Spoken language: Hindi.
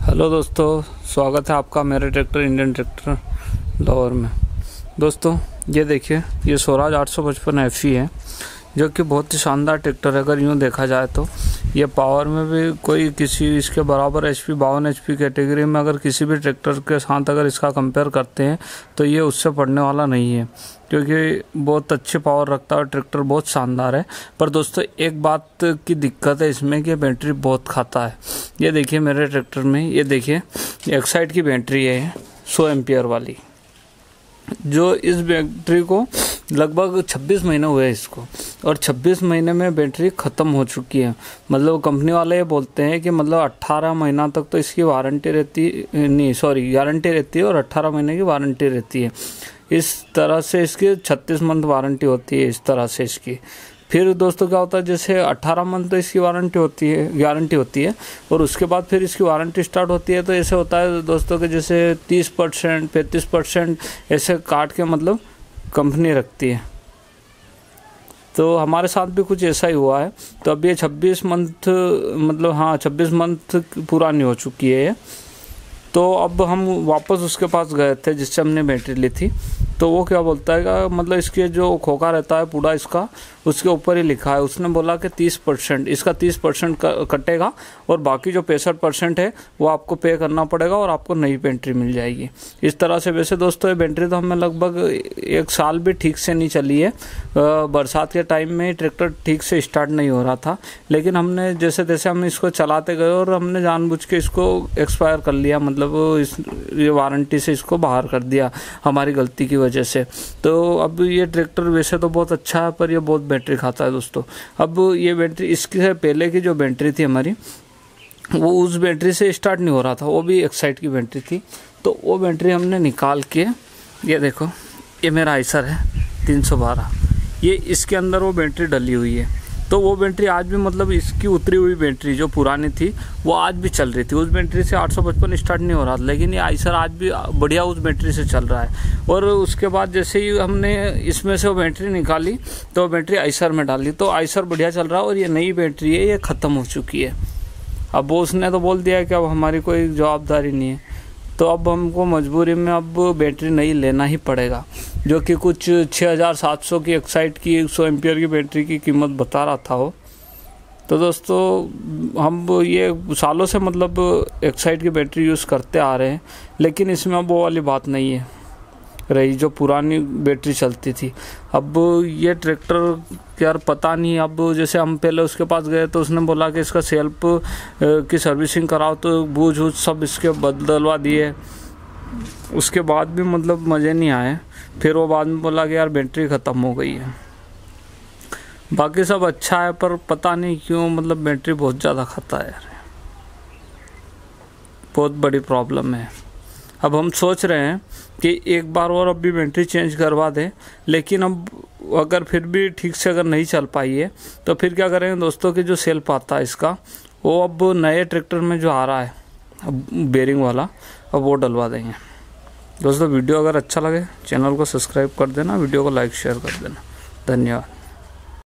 हेलो दोस्तों, स्वागत है आपका मेरे ट्रैक्टर, इंडियन ट्रैक्टर, लाहौर में। दोस्तों, ये देखिए, ये स्वराज आठ सौ पचपन एफ़ है। जो कि बहुत ही शानदार ट्रैक्टर है, अगर यूँ देखा जाए तो। ये पावर में भी कोई किसी इसके बराबर एच पी बावन एच पी कैटेगरी में अगर किसी भी ट्रैक्टर के साथ अगर इसका कंपेयर करते हैं तो ये उससे पड़ने वाला नहीं है। क्योंकि बहुत अच्छे पावर रखता है ट्रैक्टर बहुत शानदार है। पर दोस्तों, एक बात की दिक्कत है इसमें कि बैटरी बहुत खाता है। ये देखिए मेरे ट्रैक्टर में, ये देखिए एक्साइड की बैटरी है, सौ एम्पियर वाली। जो इस बैटरी को लगभग 26 महीने हुए इसको। और 26 महीने में बैटरी ख़त्म हो चुकी है। मतलब कंपनी वाले ये बोलते हैं कि मतलब 18 महीना तक तो इसकी वारंटी रहती, नहीं सॉरी गारंटी रहती है और 18 महीने की वारंटी रहती है। इस तरह से इसकी 36 मंथ वारंटी होती है, इस तरह से इसकी। फिर दोस्तों क्या होता है, जैसे 18 मंथ तो इसकी वारंटी होती है गारंटी होती है और उसके बाद फिर इसकी वारंटी स्टार्ट होती है तो ऐसे होता है दोस्तों के जैसे 30 परसेंट, पैंतीस परसेंट ऐसे काट के मतलब कंपनी रखती है। तो हमारे साथ भी कुछ ऐसा ही हुआ है। तो अब ये 26 मंथ मतलब हाँ 26 मंथ पुरानी हो चुकी है ये। तो अब हम वापस उसके पास गए थे जिससे हमने बैटरी ली थी। तो वो क्या बोलता है मतलब इसके जो खोखा रहता है पूरा इसका, उसके ऊपर ही लिखा है। उसने बोला कि तीस परसेंट, इसका तीस परसेंट कटेगा और बाकी जो पैंसठ परसेंट है, वो आपको पे करना पड़ेगा और आपको नई बैटरी मिल जाएगी। इस तरह से वैसे दोस्तों ये बैटरी तो हमें लगभग एक साल भी ठीक से नहीं चली है। बरसात के टाइम में ट्रैक्टर ठीक से स्टार्ट नहीं हो रहा था। लेकिन हमने जैसे तैसे हम इसको चलाते गए और हमने जानबूझ के इसको एक्सपायर कर लिया मतलब इस, ये वारंटी से इसको बाहर कर दिया, हमारी गलती की वजह से। तो अब ये ट्रैक्टर वैसे तो बहुत अच्छा है, पर ये बहुत बैटरी खाता है दोस्तों। अब ये बैटरी, इसके पहले की जो बैटरी थी हमारी, वो उस बैटरी से स्टार्ट नहीं हो रहा था, वो भी एक साइड की बैटरी थी। तो वो बैटरी हमने निकाल के, ये देखो, ये मेरा आइसर है 312 ये इसके अंदर वो बैटरी डली हुई है। तो वो बैटरी आज भी मतलब इसकी उतरी हुई बैटरी जो पुरानी थी, वो आज भी चल रही थी। उस बैटरी से आठ सौ पचपन स्टार्ट नहीं हो रहा था, लेकिन ये आइसर आज भी बढ़िया उस बैटरी से चल रहा है। और उसके बाद जैसे ही हमने इसमें से वो बैटरी निकाली तो बैटरी आइसर में डाली तो आइसर बढ़िया चल रहा है और ये नई बैटरी है, ये ख़त्म हो चुकी है। अब वो उसने तो बोल दिया कि अब हमारी कोई जवाबदारी नहीं है। तो अब हमको मजबूरी में अब बैटरी नहीं लेना ही पड़ेगा। जो कि कुछ 6700 की एक्साइट की 100 एम्पियर की बैटरी की कीमत बता रहा था वो। तो दोस्तों, हम ये सालों से मतलब एक्साइट की बैटरी यूज़ करते आ रहे हैं, लेकिन इसमें अब वो वाली बात नहीं है, रही जो पुरानी बैटरी चलती थी। अब ये ट्रैक्टर यार पता नहीं, अब जैसे हम पहले उसके पास गए तो उसने बोला कि इसका सेल्फ की सर्विसिंग कराओ तो बूझ वूझ सब इसके बदलवा दिए। उसके बाद भी मतलब मज़े नहीं आए। फिर वो बाद में बोला कि यार बैटरी ख़त्म हो गई है। बाकी सब अच्छा है, पर पता नहीं क्यों मतलब बैटरी बहुत ज़्यादा खाता है। यार बहुत बड़ी प्रॉब्लम है। अब हम सोच रहे हैं कि एक बार और अभी बैटरी चेंज करवा दें, लेकिन अब अगर फिर भी ठीक से अगर नहीं चल पाई है तो फिर क्या करेंगे दोस्तों कि जो सेल पाता है इसका, वो अब नए ट्रैक्टर में जो आ रहा है बेरिंग वाला, अब वो डलवा देंगे। दोस्तों, वीडियो अगर अच्छा लगे, चैनल को सब्सक्राइब कर देना, वीडियो को लाइक शेयर कर देना। धन्यवाद।